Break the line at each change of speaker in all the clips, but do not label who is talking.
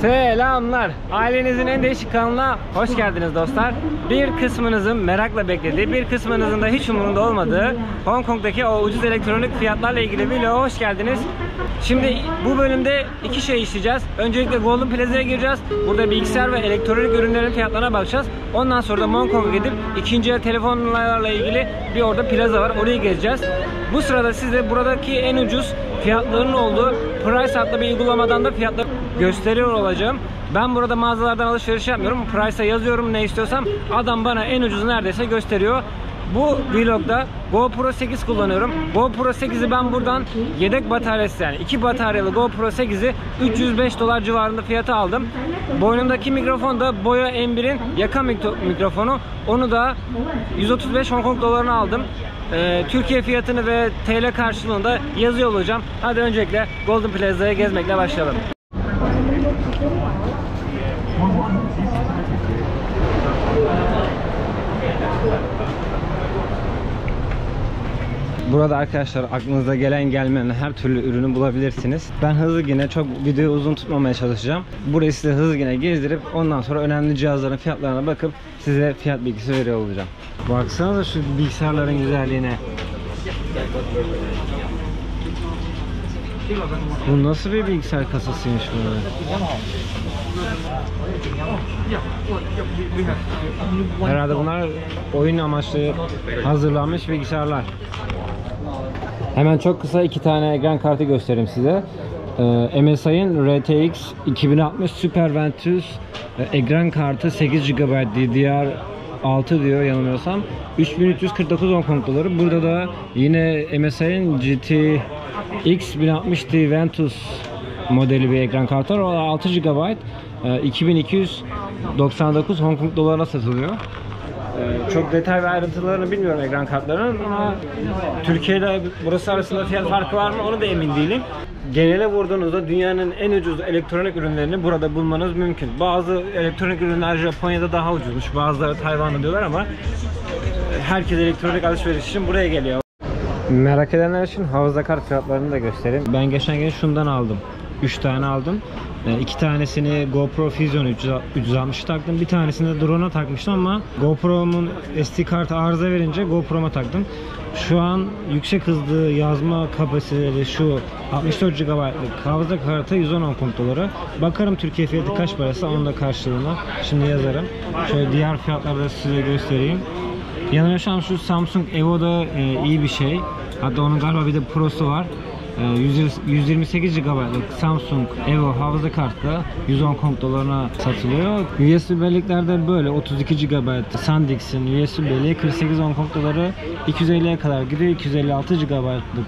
Selamlar. Ailenizin en değişik kanalına hoş geldiniz dostlar. Bir kısmınızın merakla beklediği, bir kısmınızın da hiç umurunda olmadığı Hong Kong'daki o ucuz elektronik fiyatlarla ilgili vloga hoş geldiniz. Şimdi bu bölümde iki şey işleyeceğiz. Öncelikle Golden Plaza'ya gireceğiz. Burada bilgisayar ve elektronik ürünlerin fiyatlarına bakacağız. Ondan sonra da Hong Kong'a gidip ikinci el telefonlarla ilgili bir orada plaza var. Orayı gezeceğiz. Bu sırada size buradaki en ucuz fiyatların olduğu Price adlı bir uygulamadan da fiyatları gösteriyor olacağım. Ben burada mağazalardan alışveriş yapmıyorum. Price'a yazıyorum ne istiyorsam. Adam bana en ucuzu neredeyse gösteriyor. Bu vlogda GoPro 8 kullanıyorum. GoPro 8'i ben buradan yedek bataryası yani iki bataryalı GoPro 8'i 305 dolar civarında fiyatı aldım. Boynumdaki mikrofon da Boya M1'in yaka mikrofonu. Onu da 135 Hong Kong dolarına aldım. Ee, Türkiye fiyatını ve TL karşılığında yazıyor olacağım. Hadi öncelikle Golden Plaza'ya gezmekle başlayalım. Burada arkadaşlar aklınıza gelen gelmeyen her türlü ürünü bulabilirsiniz. Ben hızlı yine çok videoyu uzun tutmamaya çalışacağım. Burayı size hızlı yine gezdirip ondan sonra önemli cihazların fiyatlarına bakıp size fiyat bilgisi veriyor olacağım. Baksanıza şu bilgisayarların güzelliğine. Bu nasıl bir bilgisayar kasasıymış bu? Herhalde bunlar oyun amaçlı hazırlanmış bilgisayarlar. Hemen çok kısa iki tane ekran kartı göstereyim size. Ee, MSI'ın RTX 2060 Super Ventus e, ekran kartı 8 GB DDR6 diyor yanılmıyorsam. 3349 Hong Kong. Burada da yine MSI'ın GTX 1060 Ti Ventus modeli bir ekran kartı var. O 6 GB e, 2299 Hong Kong dolarına satılıyor. Ee, çok detay ve ayrıntılarını bilmiyorum ekran kartlarının ama Türkiye ile burası arasında fiyat farkı var mı onu da emin değilim. Genele vurduğunuzda dünyanın en ucuz elektronik ürünlerini burada bulmanız mümkün. Bazı elektronik ürünler Japonya'da daha ucuzmuş, bazıları Tayvan'da diyorlar ama herkes elektronik alışveriş için buraya geliyor. Merak edenler için havuzda kart fiyatlarını da göstereyim. Ben geçen gün şundan aldım. 3 tane aldım. E, tanesini GoPro Fusion 360 taktım. Bir tanesini de drone'a takmıştım ama GoPro'mun SD kartı arıza verince GoPro'ma taktım. Şu an yüksek hızlı yazma kapasiteli şu 64 GB'lık hafıza kartı 110 Hong Kong doları. Bakarım Türkiye fiyatı kaç parası onun da karşılığına. Şimdi yazarım. Şöyle diğer fiyatları da size göstereyim. Yanılmıyorsam şu Samsung Evo da e, iyi bir şey. Hatta onun galiba bir de Pro'su var. 128 GB'lık Samsung Evo hafıza kartı 110 Kong dolarına satılıyor. USB belleklerde böyle 32 GB SanDisk'in USB belleği 48 Hong Kong doları 250'ye kadar gidiyor. 256 GB'lık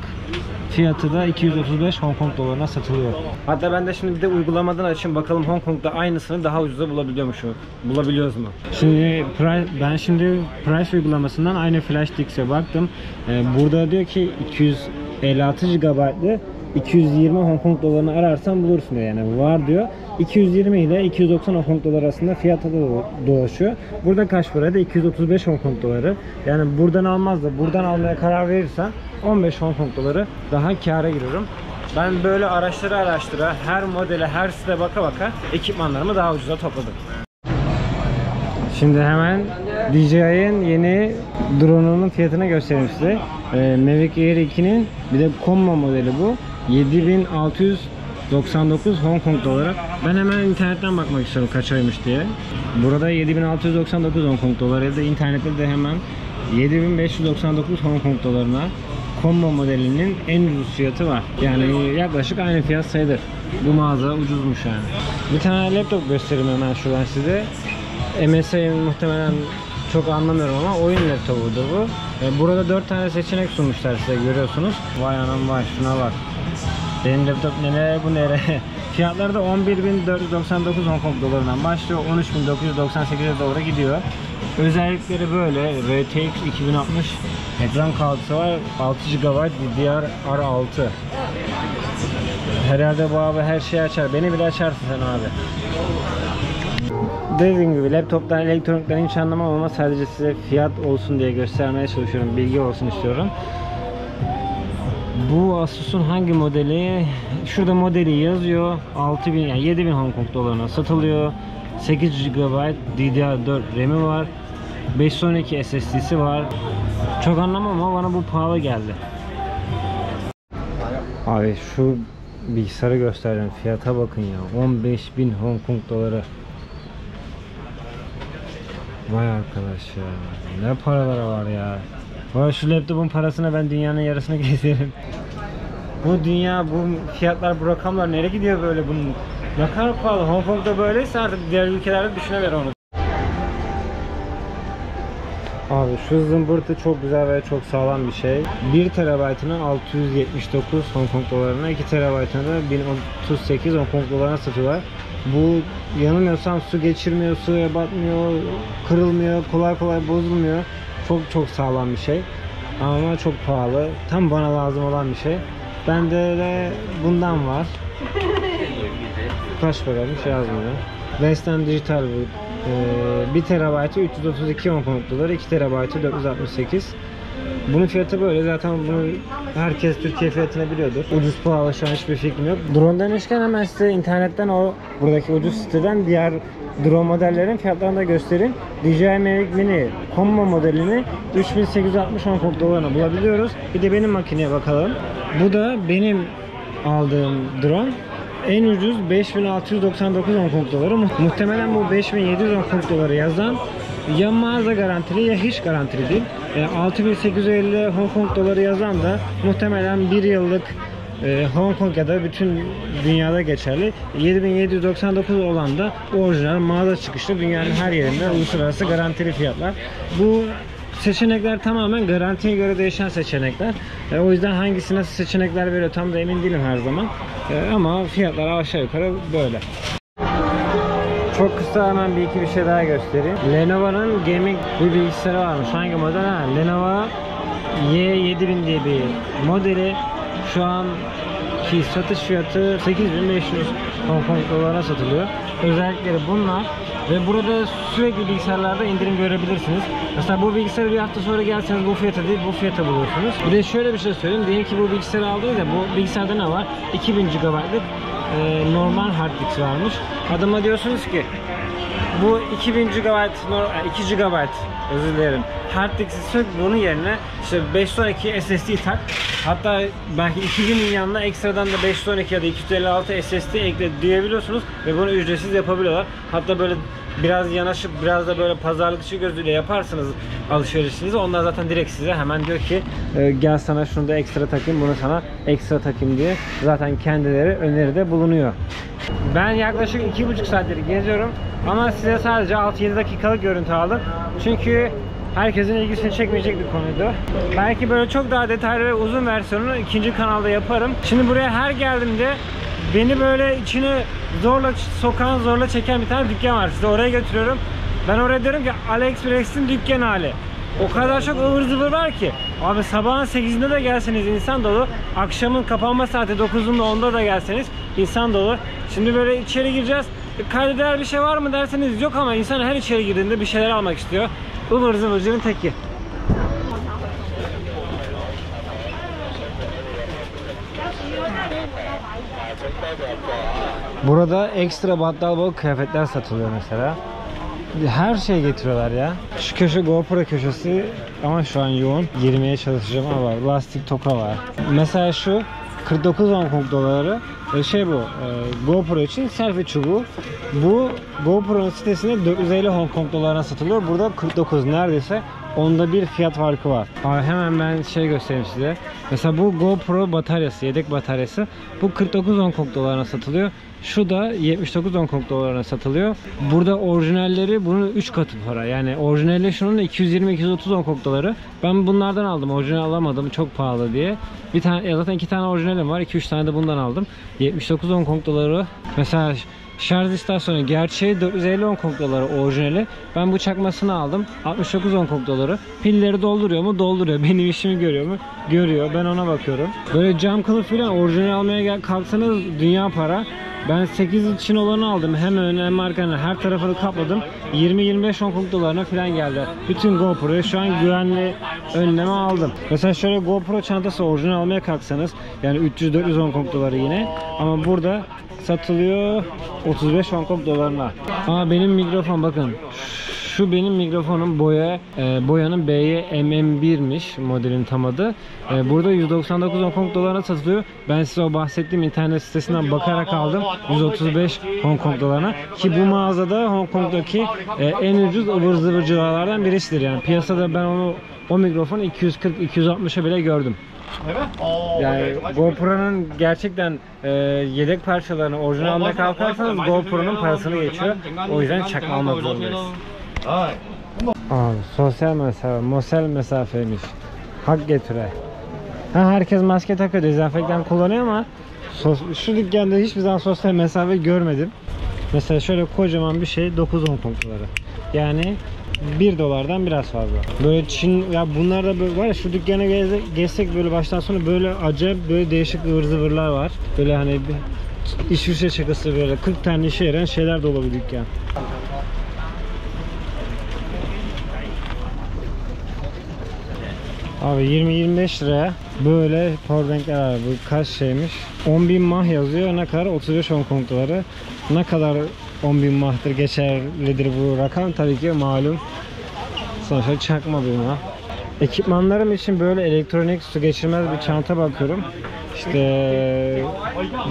fiyatı da 235 Hong Kong dolarına satılıyor. Hatta ben de şimdi bir de uygulamadan açayım bakalım Hong Kong'da aynısını daha ucuza bulabiliyormuş mu? Bulabiliyoruz mu? Şimdi ben şimdi Price uygulamasından aynı Flash Dix'e baktım. Ee, burada diyor ki 256 GB'lı 220 Hong Kong dolarını ararsan bulursun diyor yani var diyor. 220 ile 290 Hong Kong dolar arasında fiyatı da dolaşıyor. Burada kaç para da 235 Hong Kong doları. Yani buradan almaz da buradan almaya karar verirsen 15 Hong Kong doları daha kâra giriyorum. Ben böyle araçları araştıra, her modele, her site baka baka ekipmanlarımı daha ucuza topladım. Şimdi hemen DJI'nin yeni drone'unun fiyatını göstereyim size. Ee, Mavic Air 2'nin bir de combo modeli bu. 7699 Hong Kong doları. Ben hemen internetten bakmak istiyorum kaç aymış diye. Burada 7699 Hong Kong doları ya da internette de hemen 7599 Hong Kong dolarına combo modelinin en ucuz fiyatı var. Yani yaklaşık aynı fiyat sayılır. Bu mağaza ucuzmuş yani. Bir tane laptop göstereyim hemen şuradan size. MSI muhtemelen çok anlamıyorum ama oyun laptopudur bu. Burada 4 tane seçenek sunmuşlar size görüyorsunuz. Vay anam vay şuna bak. Benim laptop nere bu nere? Fiyatları da 11.499 Hong Kong dolarından başlıyor. 13.998 dolara gidiyor. Özellikleri böyle. RTX 2060 ekran kartı var. 6 GB DDR6. Herhalde bu abi her şeyi açar. Beni bile açarsın sen abi. Dediğim gibi laptoptan elektronikten hiç anlamam ama sadece size fiyat olsun diye göstermeye çalışıyorum. Bilgi olsun istiyorum. Bu Asus'un hangi modeli? Şurada modeli yazıyor. 6000 yani 7000 Hong Kong dolarına satılıyor. 8 GB DDR4 RAM'i var. 512 SSD'si var. Çok anlamam ama bana bu pahalı geldi. Abi şu bilgisayarı göstereceğim. Fiyata bakın ya. 15.000 Hong Kong doları. Vay arkadaş ya. Ne paraları var ya. Vay şu laptopun parasına ben dünyanın yarısını gezerim. Bu dünya, bu fiyatlar, bu rakamlar nereye gidiyor böyle bunun? Ne kadar pahalı. Hong Kong'da böyleyse artık diğer ülkelerde düşünebilir onu. Abi şu zımbırtı çok güzel ve çok sağlam bir şey. 1 TB'ını 679 Hong Kong dolarına, 2 TB'ını da 1038 Hong Kong dolarına satıyorlar. Bu yanılmıyorsam su geçirmiyor, suya batmıyor, kırılmıyor, kolay kolay bozulmuyor. Çok çok sağlam bir şey. Ama çok pahalı. Tam bana lazım olan bir şey. Bende de bundan var. Kaç paraymış yazmıyor. Western Digital bu. Ee, 1 TB'ı 332 Hong Kong doları, 2 TB'ı 468. Bunun fiyatı böyle. Zaten bunu herkes Türkiye fiyatını biliyordur. Ucuz pahalı şu an hiçbir fikrim yok. Drone demişken hemen size internetten o buradaki ucuz siteden diğer drone modellerin fiyatlarını da göstereyim. DJI Mavic Mini Combo modelini 3860 Hong Kong dolarına bulabiliyoruz. Bir de benim makineye bakalım. Bu da benim aldığım drone. En ucuz 5699 Hong Kong doları. Mu- Muhtemelen bu 5700 Hong Kong doları yazan ya mağaza garantili ya hiç garantili değil. E, 6850 Hong Kong doları yazan da muhtemelen bir yıllık e, Hong Kong ya da bütün dünyada geçerli. 7799 olan da orijinal mağaza çıkışlı dünyanın her yerinde uluslararası garantili fiyatlar. Bu seçenekler tamamen garantiye göre değişen seçenekler. E, o yüzden hangisi nasıl seçenekler veriyor tam da emin değilim her zaman. E, ama fiyatlar aşağı yukarı böyle. Çok kısa hemen bir iki bir şey daha göstereyim. Lenovo'nun gaming bir bilgisayarı varmış. Hangi model? Ha, Lenovo Y7000 diye bir modeli. Şu an ki satış fiyatı 8500 Hong Kong dolara satılıyor. Özellikleri bunlar ve burada sürekli bilgisayarlarda indirim görebilirsiniz. Mesela bu bilgisayarı bir hafta sonra gelseniz bu fiyata değil bu fiyata bulursunuz. Bir de şöyle bir şey söyleyeyim. Diyelim ki bu bilgisayarı aldınız ya bu bilgisayarda ne var? 2000 GB'lık e, normal hard disk varmış. Adama diyorsunuz ki bu 2000 GB, nor- e, 2 GB özür dilerim. Hard disk'i sök bunun yerine işte 512 SSD tak. Hatta belki 2000'in yanına ekstradan da 512 ya da 256 SSD ekle diyebiliyorsunuz ve bunu ücretsiz yapabiliyorlar. Hatta böyle biraz yanaşıp biraz da böyle pazarlıkçı gözüyle yaparsınız alışverişinizi. Onlar zaten direkt size hemen diyor ki "E, gel sana şunu da ekstra takayım bunu sana ekstra takayım diye zaten kendileri öneride bulunuyor. Ben yaklaşık iki buçuk saattir geziyorum ama size sadece 6-7 dakikalık görüntü aldım. Çünkü herkesin ilgisini çekmeyecek bir konuydu. Belki böyle çok daha detaylı ve uzun versiyonunu ikinci kanalda yaparım. Şimdi buraya her geldiğimde beni böyle içine zorla sokan, zorla çeken bir tane dükkan var. Size oraya götürüyorum. Ben oraya diyorum ki AliExpress'in dükkan hali. O kadar çok ıvır zıvır var ki. Abi sabahın 8'inde de gelseniz insan dolu. Akşamın kapanma saati 9'unda 10'da da gelseniz insan dolu. Şimdi böyle içeri gireceğiz. E, Kaydeder bir şey var mı derseniz yok ama insan her içeri girdiğinde bir şeyler almak istiyor. Ivır zıvırcının teki. Burada ekstra battal balık kıyafetler satılıyor mesela. Her şey getiriyorlar ya. Şu köşe GoPro köşesi ama şu an yoğun. Girmeye çalışacağım ama var. Lastik toka var. Mesela şu 49 Hong Kong doları şey bu e, GoPro için selfie çubuğu. Bu GoPro'nun sitesinde 450 Hong Kong dolarına satılıyor. Burada 49 neredeyse onda bir fiyat farkı var. Abi hemen ben şey göstereyim size. Mesela bu GoPro bataryası, yedek bataryası. Bu 49 Hong Kong dolarına satılıyor. Şu da 79 Hong Kong dolarına satılıyor. Burada orijinalleri bunun 3 katı para. Yani orijinali şunun 220-230 Hong Kong doları. Ben bunlardan aldım. Orijinal alamadım. Çok pahalı diye. Bir tane ya zaten iki tane orijinalim var. 2-3 tane de bundan aldım. 79 Hong Kong doları. Mesela Şarj istasyonu gerçeği 450 Hong Kong doları orijinali. Ben bu çakmasını aldım. 69 Hong Kong doları. Pilleri dolduruyor mu? Dolduruyor. Benim işimi görüyor mu? Görüyor. Ben ona bakıyorum. Böyle cam kılıf falan orijinal almaya kalksanız dünya para. Ben 8 için olanı aldım. Hem ön hem arkanı her tarafını kapladım. 20-25 Hong Kong dolarına falan geldi. Bütün GoPro'yu şu an güvenli önleme aldım. Mesela şöyle GoPro çantası orijinal almaya kalksanız yani 300-400 Hong Kong doları yine. Ama burada satılıyor 35 Hong Kong dolarına. Aa benim mikrofon bakın. Şu benim mikrofonum boya e, boyanın BY MM1'miş modelin tam adı. E, burada 199 Hong Kong dolarına satılıyor. Ben size o bahsettiğim internet sitesinden bakarak aldım. 135 Hong Kong dolarına. Ki bu mağazada Hong Kong'daki e, en ucuz ıvır zıvırcılardan birisidir. Yani piyasada ben onu o mikrofonu 240-260'a bile gördüm. Yani GoPro'nun gerçekten e, yedek parçalarını orijinal almaya kalkarsanız GoPro'nun parasını geçiyor. O yüzden çakma almak zorundayız. Abi sosyal mesafe, mosel mesafeymiş. Hak getire. Ha, herkes maske takıyor, dezenfektan kullanıyor ama sos- şu dükkanda hiçbir zaman sosyal mesafe görmedim. Mesela şöyle kocaman bir şey 9 Hong Kong doları. Yani 1 dolardan biraz fazla. Böyle Çin ya bunlar da böyle var ya şu dükkana geze, gezsek böyle baştan sona böyle acayip böyle değişik ıvır zıvırlar var. Böyle hani bir iş fişe şakası böyle 40 tane işe yarayan şeyler dolu bir dükkan. Abi 20-25 liraya böyle powerbankler var. Bu kaç şeymiş? 10.000 mah yazıyor. Ne kadar? 35 Hong Kong doları. Ne kadar 10.000 mahtır geçerlidir bu rakam? Tabii ki malum. Sonuçta çakma bir mah. Ekipmanlarım için böyle elektronik su geçirmez bir çanta bakıyorum. İşte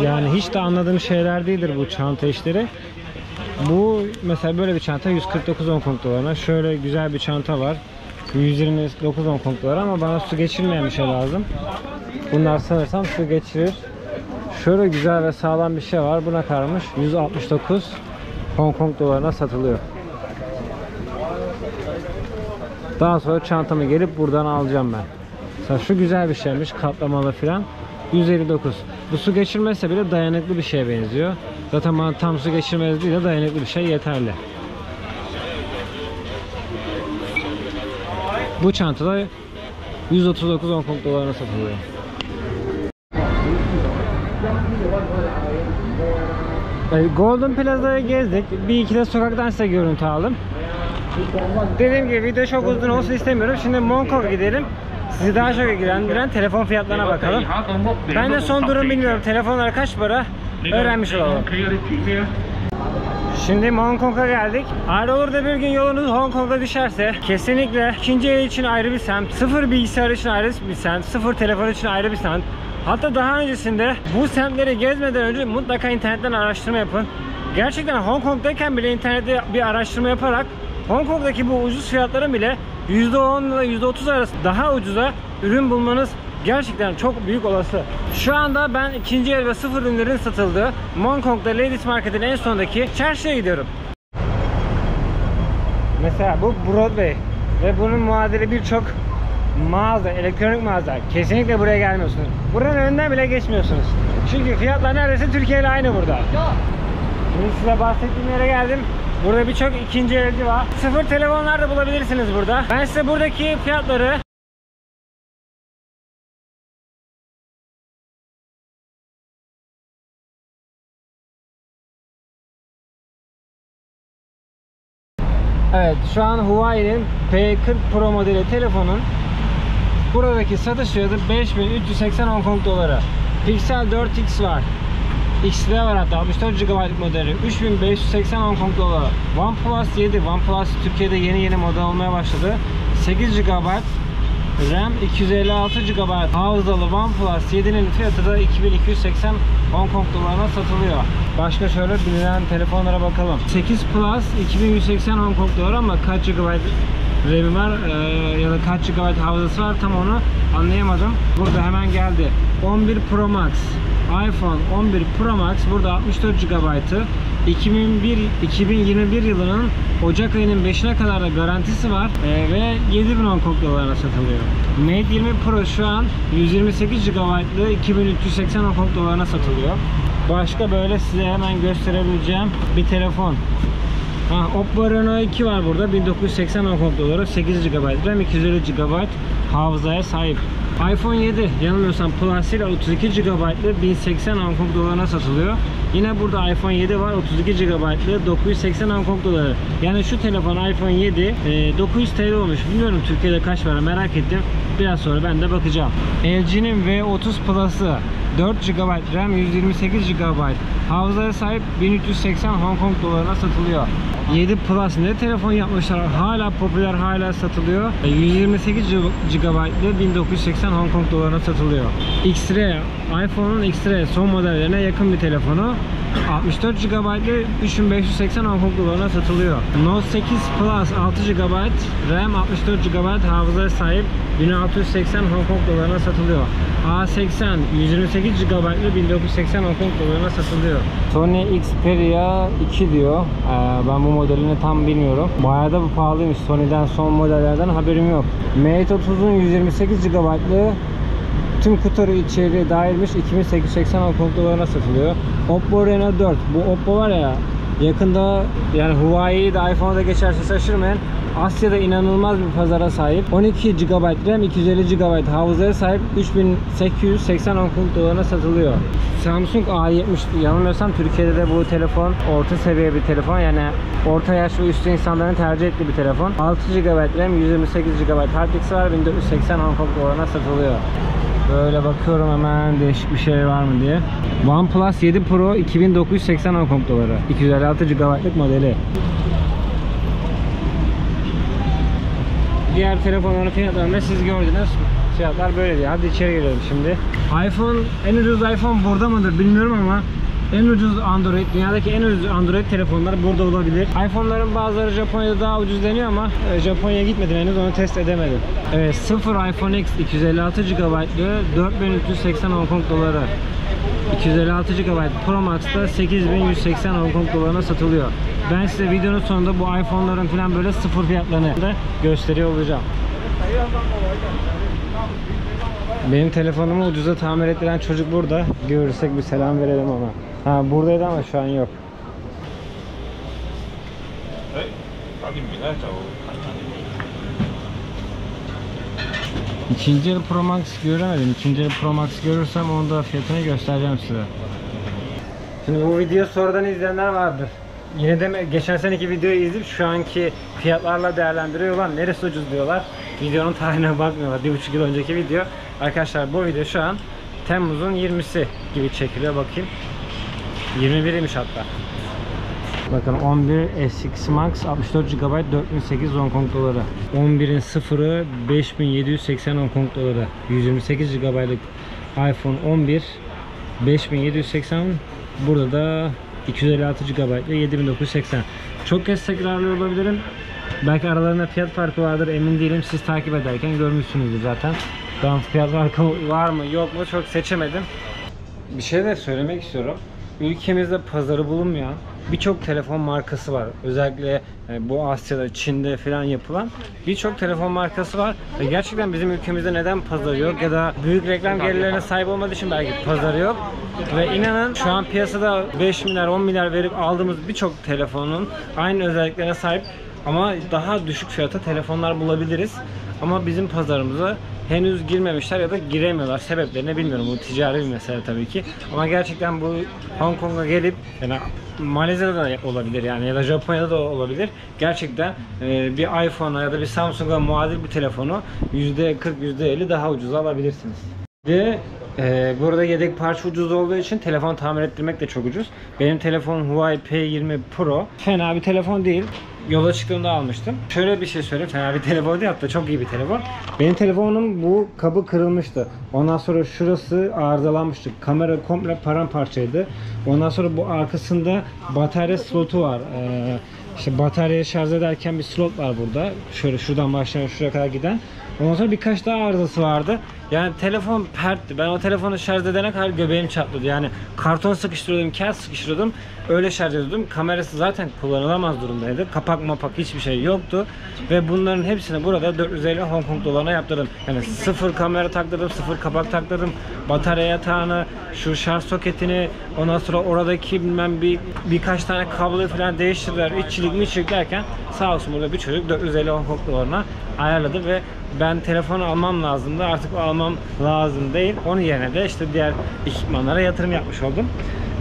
yani hiç de anladığım şeyler değildir bu çanta işleri. Bu mesela böyle bir çanta 149 Hong Kong dolarına. Şöyle güzel bir çanta var. 129 Hong Kong dolar ama bana su geçirmeyen bir şey lazım. Bunlar sanırsam su geçirir. Şöyle güzel ve sağlam bir şey var. Buna karmış 169 Hong Kong dolarına satılıyor. Daha sonra çantamı gelip buradan alacağım ben. Mesela şu güzel bir şeymiş katlamalı filan. 159. Bu su geçirmezse bile dayanıklı bir şeye benziyor. Zaten bana tam su geçirmez değil de dayanıklı bir şey yeterli. Bu çantada 139 Hong Kong dolarına satılıyor. E, Golden Plaza'ya gezdik. Bir iki de sokaktan size görüntü aldım. Dediğim gibi video çok uzun olsun istemiyorum. Şimdi Mongkok'a gidelim. Sizi daha çok ilgilendiren telefon fiyatlarına bakalım. Ben de son durum bilmiyorum. Telefonlar kaç para? Öğrenmiş olalım. Şimdi Hong Kong'a geldik. Eğer olur da bir gün yolunuz Hong Kong'a düşerse kesinlikle ikinci el için ayrı bir semt, sıfır bilgisayar için ayrı bir semt, sıfır telefon için ayrı bir semt. Hatta daha öncesinde bu semtleri gezmeden önce mutlaka internetten araştırma yapın. Gerçekten Hong Kong'dayken bile internette bir araştırma yaparak Hong Kong'daki bu ucuz fiyatların bile %10 ile %30 arası daha ucuza ürün bulmanız gerçekten çok büyük olası. Şu anda ben ikinci el ve sıfır ürünlerin satıldığı Hong Kong'da Ladies Market'in en sondaki çarşıya gidiyorum. Mesela bu Broadway ve bunun muadili birçok mağaza, elektronik mağaza. Kesinlikle buraya gelmiyorsunuz. Buranın önünden bile geçmiyorsunuz. Çünkü fiyatlar neredeyse Türkiye ile aynı burada. Şimdi size bahsettiğim yere geldim. Burada birçok ikinci elci var. Sıfır telefonlar da bulabilirsiniz burada. Ben size buradaki fiyatları Evet şu an Huawei'nin P40 Pro modeli telefonun buradaki satış fiyatı 5380 Hong Kong doları. Pixel 4X var. X'de var hatta 64 GB modeli 3580 Hong Kong doları. OnePlus 7 OnePlus Türkiye'de yeni yeni model olmaya başladı. 8 GB RAM 256 GB hafızalı OnePlus 7'nin fiyatı da 2280 Hong Kong dolarına satılıyor. Başka şöyle bilinen telefonlara bakalım. 8 Plus 2180 Hong Kong dolar ama kaç GB RAM'i var e, ya da kaç GB hafızası var tam onu anlayamadım. Burada hemen geldi. 11 Pro Max iPhone 11 Pro Max burada 64 GB'ı 2001 2021 yılının Ocak ayının 5'ine kadar da garantisi var e, ve 7000 Hong Kong dolarına satılıyor. Mate 20 Pro şu an 128 GB'lı 2380 Hong Kong dolarına satılıyor. Başka böyle size hemen gösterebileceğim bir telefon. Ha, Oppo Reno 2 var burada. 1980 Hong doları. 8 GB RAM, 250 GB hafızaya sahip. iPhone 7 yanılmıyorsam Plus ile 32 GB'lı 1080 Hong Kong dolarına satılıyor. Yine burada iPhone 7 var 32 GB'lı 980 Hong Kong doları. Yani şu telefon iPhone 7 e, 900 TL olmuş. Bilmiyorum Türkiye'de kaç para merak ettim. Biraz sonra ben de bakacağım. LG'nin V30 Plus'ı 4 GB RAM 128 GB hafızaya sahip 1380 Hong Kong dolarına satılıyor. 7 Plus ne telefon yapmışlar hala popüler hala satılıyor. E, 128 GB'lı 1980 Hong Kong dolarına satılıyor. X-Ray iPhone'un X-Ray son modellerine yakın bir telefonu. 64 GB'lı 3580 Hong dolarına satılıyor. Note 8 Plus 6 GB RAM 64 GB hafızaya sahip 1680 Hong Kong dolarına satılıyor. A80 128 GB'lı 1980 Hong Kong dolarına satılıyor. Sony Xperia 2 diyor. Ee, ben bu modelini tam bilmiyorum. Bayağı da bu pahalıymış. Sony'den son modellerden haberim yok. Mate 30'un 128 GB'lı Tüm kutu içeriği dahilmiş 2880 Hong dolarına satılıyor. Oppo Reno 4. Bu Oppo var ya yakında yani Huawei'yi de iPhone'a da geçerse şaşırmayın. Asya'da inanılmaz bir pazara sahip. 12 GB RAM, 250 GB hafızaya sahip 3880 Hong Kong dolarına satılıyor. Samsung A70 yanılmıyorsam Türkiye'de de bu telefon orta seviye bir telefon yani orta yaş ve üstü insanların tercih ettiği bir telefon. 6 GB RAM, 128 GB hard disk var 1480 Hong Kong dolarına satılıyor. Böyle bakıyorum hemen değişik bir şey var mı diye. OnePlus 7 Pro 2980 Hong doları. 256 GB'lık modeli. Diğer telefonların fiyatlarını siz gördünüz. Fiyatlar böyle diye. Hadi içeri girelim şimdi. iPhone, en ucuz iPhone burada mıdır bilmiyorum ama en ucuz Android, dünyadaki en ucuz Android telefonlar burada olabilir. iPhone'ların bazıları Japonya'da daha ucuz deniyor ama e, Japonya'ya gitmedim henüz onu test edemedim. Evet, 0 iPhone X 256 GB'lı 4380 Hong Kong doları. 256 GB Pro Max'ta 8180 Hong Kong dolarına satılıyor. Ben size videonun sonunda bu iPhone'ların falan böyle sıfır fiyatlarını da gösteriyor olacağım. Benim telefonumu ucuza tamir ettiren çocuk burada. Görürsek bir selam verelim ona. Ha buradaydı ama şu an yok. İkinci el Pro Max göremedim. İkinci el Pro Max görürsem onu da fiyatını göstereceğim size. Şimdi bu video sonradan izleyenler vardır. Yine de geçen seneki videoyu izleyip şu anki fiyatlarla değerlendiriyor olan neresi ucuz diyorlar. Videonun tarihine bakmıyorlar. Bir buçuk yıl önceki video. Arkadaşlar bu video şu an Temmuz'un 20'si gibi çekiliyor. Bakayım. 21'iymiş hatta. Bakın 11 SX Max 64 GB 4008 Hong Kong doları. 11'in sıfırı 5780 Hong Kong doları. 128 GB'lık iPhone 11 5780 burada da 256 GB ile 7980. Çok kez tekrarlıyor olabilirim. Belki aralarında fiyat farkı vardır emin değilim. Siz takip ederken görmüşsünüzdür zaten. Ben fiyat farkı var mı yok mu çok seçemedim. Bir şey de söylemek istiyorum. Ülkemizde pazarı bulunmayan birçok telefon markası var. Özellikle e, bu Asya'da, Çin'de falan yapılan birçok telefon markası var. Gerçekten bizim ülkemizde neden pazarı yok ya da büyük reklam gelirlerine sahip olmadığı için belki pazarı yok. Ve inanın şu an piyasada 5 milyar 10 milyar verip aldığımız birçok telefonun aynı özelliklerine sahip ama daha düşük fiyata telefonlar bulabiliriz. Ama bizim pazarımıza henüz girmemişler ya da giremiyorlar. Sebeplerini bilmiyorum. Bu ticari bir mesele tabii ki. Ama gerçekten bu Hong Kong'a gelip yani Malezya'da da olabilir yani ya da Japonya'da da olabilir. Gerçekten e, bir iPhone'a ya da bir Samsung'a muadil bir telefonu %40 %50 daha ucuza alabilirsiniz. Ve e, burada yedek parça ucuz olduğu için telefon tamir ettirmek de çok ucuz. Benim telefonum Huawei P20 Pro. Fena bir telefon değil. Yola çıktığımda almıştım. Şöyle bir şey söyleyeyim. Fena bir telefon değil hatta çok iyi bir telefon. Benim telefonum bu kabı kırılmıştı. Ondan sonra şurası arızalanmıştı. Kamera komple paramparçaydı. Ondan sonra bu arkasında batarya slotu var. Ee, işte bataryayı şarj ederken bir slot var burada. Şöyle şuradan başlayan şuraya kadar giden. Ondan sonra birkaç daha arızası vardı. Yani telefon pertti. Ben o telefonu şarj edene kadar göbeğim çatlıyordu. Yani karton sıkıştırıyordum, kağıt sıkıştırıyordum. Öyle şarj ediyordum. Kamerası zaten kullanılamaz durumdaydı. Kapak mapak hiçbir şey yoktu. Ve bunların hepsini burada 450 Hong Kong dolarına yaptırdım. Yani sıfır kamera taktırdım, sıfır kapak taktırdım. Batarya yatağını, şu şarj soketini, ondan sonra oradaki bilmem bir birkaç tane kabloyu falan değiştirdiler. İççilik miçilik derken sağ olsun burada bir çocuk 450 Hong Kong dolarına ayarladı ve ben telefonu almam lazımdı. Artık almam lazım değil. Onun yerine de işte diğer ekipmanlara yatırım yapmış oldum.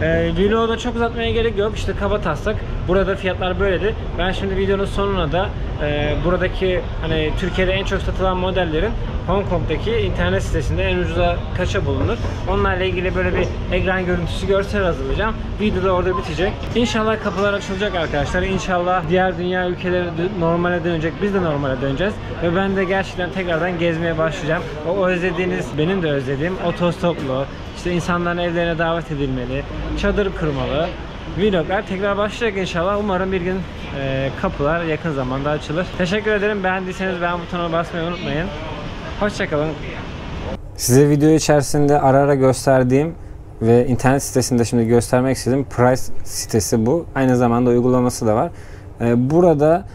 Ee, vlogu da çok uzatmaya gerek yok. İşte kaba taslak. Burada fiyatlar böyledi. Ben şimdi videonun sonuna da e, buradaki hani Türkiye'de en çok satılan modellerin Hong Kong'daki internet sitesinde en ucuza kaça bulunur. Onlarla ilgili böyle bir ekran görüntüsü görsel hazırlayacağım. Video da orada bitecek. İnşallah kapılar açılacak arkadaşlar. İnşallah diğer dünya ülkeleri normale dönecek. Biz de normale döneceğiz. Ve ben de gerçekten tekrardan gezmeye başlayacağım. O özlediğiniz, benim de özlediğim otostoplu, işte insanların evlerine davet edilmeli, çadır kurmalı, vloglar tekrar başlayacak inşallah. Umarım bir gün e, kapılar yakın zamanda açılır. Teşekkür ederim. Beğendiyseniz beğen butonuna basmayı unutmayın. Hoşçakalın. Size video içerisinde ara ara gösterdiğim ve internet sitesinde şimdi göstermek istediğim Price sitesi bu. Aynı zamanda uygulaması da var. E, burada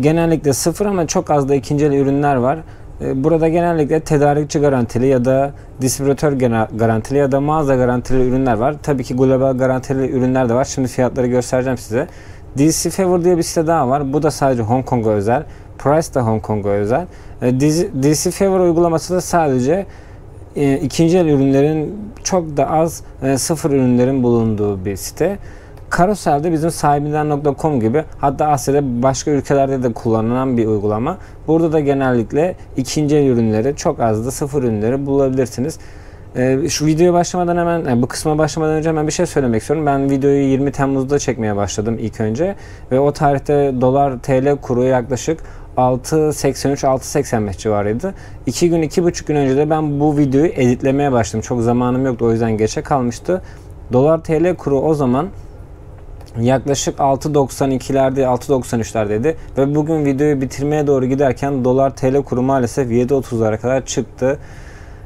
genellikle sıfır ama çok az da ikinci el ürünler var. E, Burada genellikle tedarikçi garantili ya da distribütör garantili ya da mağaza garantili ürünler var. Tabii ki global garantili ürünler de var. Şimdi fiyatları göstereceğim size. DC Favor diye bir site daha var. Bu da sadece Hong Kong'a özel. Price da Hong Kong'a özel. E, DC, Favor uygulaması da sadece e, ikinci el ürünlerin çok da az sıfır ürünlerin bulunduğu bir site. Carousel'de bizim sahibinden.com gibi hatta Asya'da başka ülkelerde de kullanılan bir uygulama. Burada da genellikle ikinci el ürünleri çok az da sıfır ürünleri bulabilirsiniz. Ee, şu videoya başlamadan hemen yani bu kısma başlamadan önce hemen bir şey söylemek istiyorum. Ben videoyu 20 Temmuz'da çekmeye başladım ilk önce ve o tarihte dolar TL kuru yaklaşık 6.83-6.85 civarıydı. 2 gün, 2,5 gün önce de ben bu videoyu editlemeye başladım. Çok zamanım yoktu o yüzden geçe kalmıştı. Dolar TL kuru o zaman yaklaşık 6.92'lerde 6.93'lerdeydi ve bugün videoyu bitirmeye doğru giderken dolar TL kuru maalesef 7.30'lara kadar çıktı.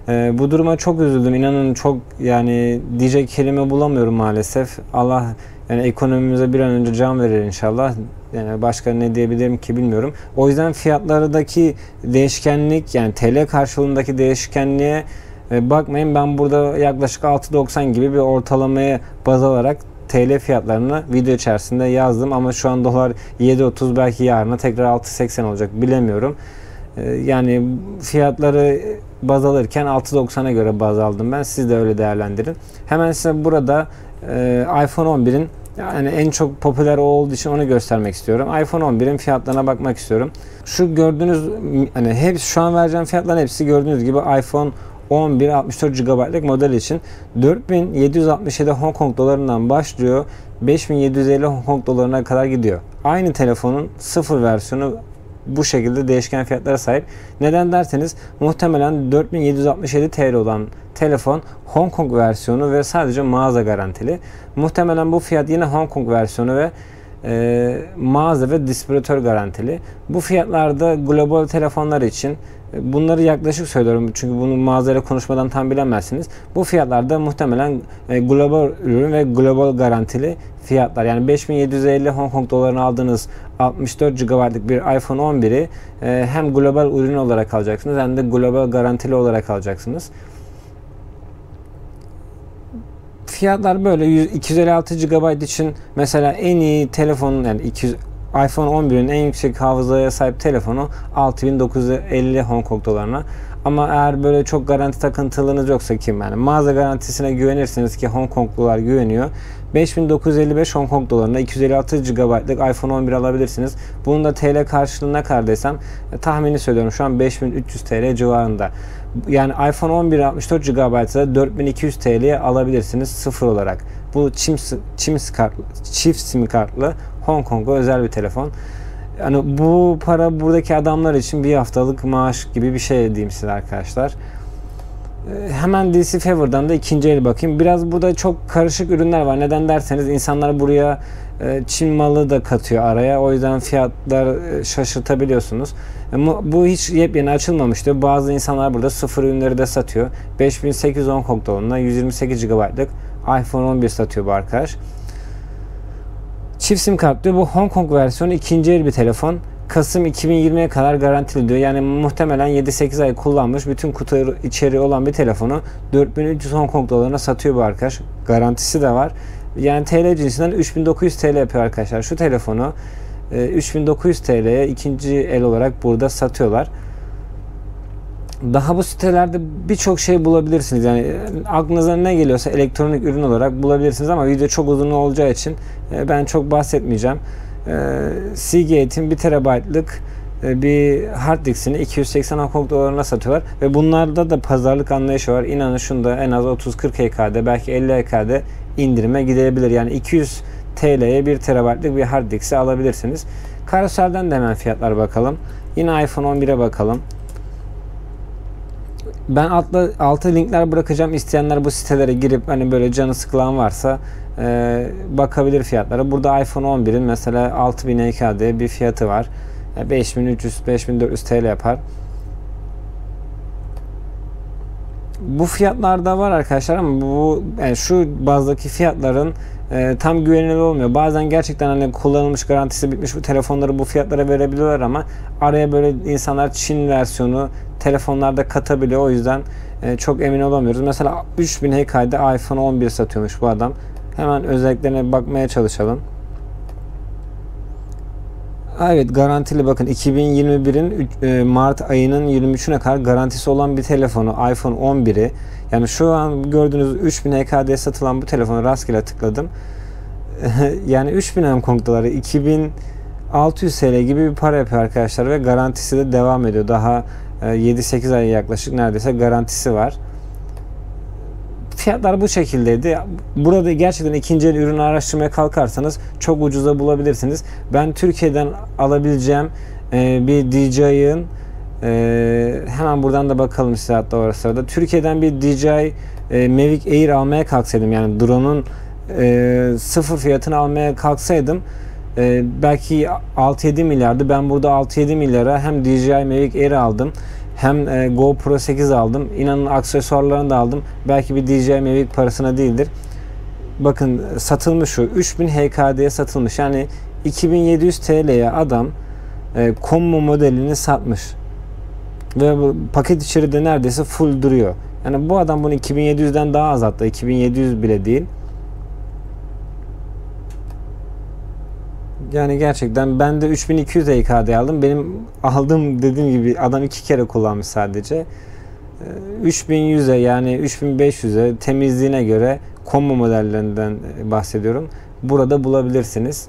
Ee, bu duruma çok üzüldüm. İnanın çok yani diyecek kelime bulamıyorum maalesef. Allah yani ekonomimize bir an önce can verir inşallah. Yani başka ne diyebilirim ki bilmiyorum. O yüzden fiyatlardaki değişkenlik yani TL karşılığındaki değişkenliğe e, bakmayın ben burada yaklaşık 6.90 gibi bir ortalamaya baz alarak TL fiyatlarını video içerisinde yazdım ama şu an dolar 7.30 belki yarına tekrar 6.80 olacak bilemiyorum. Ee, Yani fiyatları baz alırken 6.90'a göre baz aldım ben. Siz de öyle değerlendirin. Hemen size burada e, iPhone 11'in yani en çok popüler o olduğu için onu göstermek istiyorum. iPhone 11'in fiyatlarına bakmak istiyorum. Şu gördüğünüz hani hep şu an vereceğim fiyatların hepsi gördüğünüz gibi iPhone 11 64 GB'lık model için 4767 Hong Kong dolarından başlıyor. 5750 Hong Kong dolarına kadar gidiyor. Aynı telefonun sıfır versiyonu bu şekilde değişken fiyatlara sahip. Neden derseniz muhtemelen 4767 TL olan telefon Hong Kong versiyonu ve sadece mağaza garantili. Muhtemelen bu fiyat yine Hong Kong versiyonu ve e, mağaza ve distribütör garantili. Bu fiyatlarda global telefonlar için bunları yaklaşık söylüyorum çünkü bunu mağazayla konuşmadan tam bilemezsiniz. Bu fiyatlarda muhtemelen e, global ürün ve global garantili fiyatlar. Yani 5750 Hong Kong dolarına aldığınız 64 GB'lık bir iPhone 11'i e, hem global ürün olarak alacaksınız hem de global garantili olarak alacaksınız. Fiyatlar böyle 100 256 GB için mesela en iyi telefonun yani 200 iPhone 11'in en yüksek hafızaya sahip telefonu 6950 Hong Kong dolarına. Ama eğer böyle çok garanti takıntılığınız yoksa kim yani mağaza garantisine güvenirsiniz ki Hong Konglular güveniyor. 5955 Hong Kong dolarına 256 GB'lık iPhone 11 alabilirsiniz. Bunun da TL karşılığına kadar desem e, tahmini söylüyorum şu an 5300 TL civarında. Yani iPhone 11 64 GB'da 4200 TL'ye alabilirsiniz sıfır olarak. Bu çim, çim kartlı, çift sim kartlı Hong Kong'a özel bir telefon. Yani bu para buradaki adamlar için bir haftalık maaş gibi bir şey diyeyim size arkadaşlar. Ee, Hemen DC Favor'dan da ikinci el bakayım. Biraz burada çok karışık ürünler var. Neden derseniz insanlar buraya E, Çin malı da katıyor araya. O yüzden fiyatlar e, şaşırtabiliyorsunuz. E, Bu hiç yepyeni açılmamıştı. Bazı insanlar burada sıfır ürünleri de satıyor. 5810 Hong dolarına 128 GB'lık iPhone 11 satıyor bu arkadaş. Çift sim kart diyor. Bu Hong Kong versiyonu ikinci el bir telefon. Kasım 2020'ye kadar garantili diyor. Yani muhtemelen 7-8 ay kullanmış bütün kutu içeriği olan bir telefonu 4300 Hong Kong dolarına satıyor bu arkadaş. Garantisi de var. Yani TL cinsinden 3900 TL yapıyor arkadaşlar. Şu telefonu e, 3900 TL'ye ikinci el olarak burada satıyorlar. Daha bu sitelerde birçok şey bulabilirsiniz. Yani e, aklınıza ne geliyorsa elektronik ürün olarak bulabilirsiniz ama video çok uzun olacağı için e, ben çok bahsetmeyeceğim. E, Seagate'in 1 TB'lık e, bir hard diskini 280 Hong dolarına satıyorlar ve bunlarda da pazarlık anlayışı var. İnanın şunda en az 30-40 HK'de belki 50 HK'de indirime gidebilir. Yani 200 TL'ye 1 TB'lık bir hard diski alabilirsiniz. Karoselden de hemen fiyatlar bakalım. Yine iPhone 11'e bakalım. Ben altta, alta linkler bırakacağım. İsteyenler bu sitelere girip hani böyle canı sıkılan varsa e, bakabilir fiyatlara. Burada iPhone 11'in mesela 6000 HKD bir fiyatı var. E, 5300-5400 TL yapar. Bu fiyatlarda var arkadaşlar ama bu yani şu bazdaki fiyatların e, tam güvenilir olmuyor. Bazen gerçekten hani kullanılmış garantisi bitmiş bu telefonları bu fiyatlara verebiliyorlar ama araya böyle insanlar Çin versiyonu telefonlarda katabiliyor. O yüzden e, çok emin olamıyoruz. Mesela 3000 HK'de iPhone 11 satıyormuş bu adam. Hemen özelliklerine bakmaya çalışalım. Evet garantili bakın 2021'in e, Mart ayının 23'üne kadar garantisi olan bir telefonu iPhone 11'i yani şu an gördüğünüz 3000 HKD satılan bu telefonu rastgele tıkladım. yani 3000 Hong Kong doları 2600 TL gibi bir para yapıyor arkadaşlar ve garantisi de devam ediyor. Daha 7-8 ay yaklaşık neredeyse garantisi var. Fiyatlar bu şekildeydi. Burada gerçekten ikinci el ürünü araştırmaya kalkarsanız çok ucuza bulabilirsiniz. Ben Türkiye'den alabileceğim e, bir DJI'ın e, hemen buradan da bakalım size hatta orası sırada. Türkiye'den bir DJI e, Mavic Air almaya kalksaydım yani drone'un sıfır fiyatını almaya kalksaydım e, belki 6-7 milyardı. Ben burada 6-7 milyara hem DJI Mavic Air aldım hem e, GoPro 8 aldım. İnanın aksesuarlarını da aldım. Belki bir DJI Mavic parasına değildir. Bakın satılmış şu 3000 HKD'ye satılmış. Yani 2700 TL'ye adam e, combo modelini satmış. Ve bu paket içeri de neredeyse full duruyor. Yani bu adam bunu 2700'den daha az hatta 2700 bile değil. Yani gerçekten ben de 3200 HKD aldım. Benim aldığım dediğim gibi adam iki kere kullanmış sadece. 3100'e yani 3500'e temizliğine göre combo modellerinden bahsediyorum. Burada bulabilirsiniz.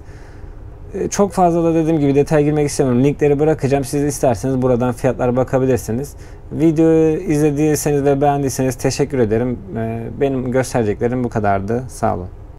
Çok fazla da dediğim gibi detay girmek istemiyorum. Linkleri bırakacağım. Siz isterseniz buradan fiyatlara bakabilirsiniz. Videoyu izlediyseniz ve beğendiyseniz teşekkür ederim. Benim göstereceklerim bu kadardı. Sağ olun.